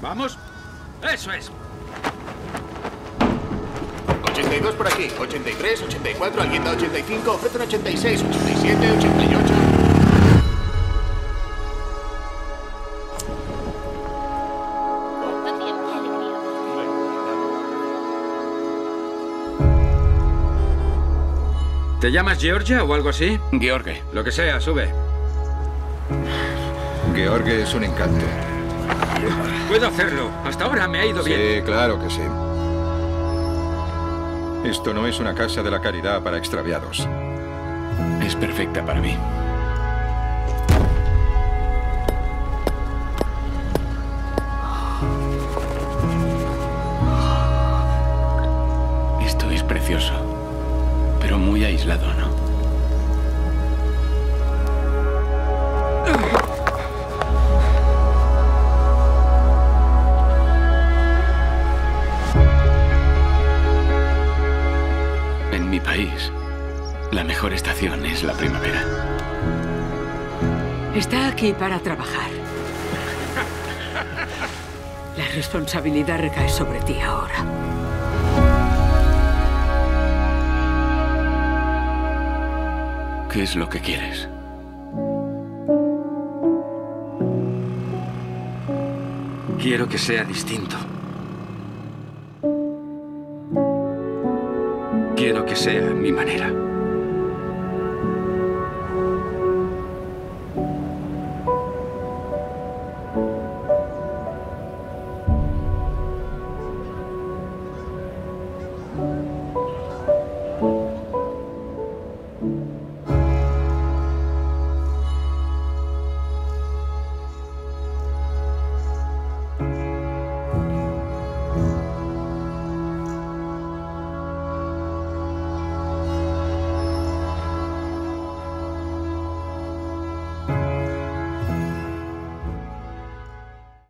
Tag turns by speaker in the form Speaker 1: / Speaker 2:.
Speaker 1: ¿Vamos? Eso es.
Speaker 2: 82 por aquí, 83, 84, alguien da 85, ofrecen 86, 87, 88.
Speaker 1: ¿Te llamas Georgia o algo así?
Speaker 2: George.
Speaker 1: Lo que sea, sube.
Speaker 3: George es un encanto.
Speaker 1: Puedo hacerlo. Hasta ahora me ha ido bien.
Speaker 3: Sí, claro que sí. Esto no es una casa de la caridad para extraviados.
Speaker 2: Es perfecta para mí. Esto es precioso, pero muy aislado, ¿no? Mi país, la mejor estación es la primavera.
Speaker 4: Está aquí para trabajar. La responsabilidad recae sobre ti ahora.
Speaker 2: ¿Qué es lo que quieres?
Speaker 1: Quiero que sea distinto. Quiero que sea mi manera.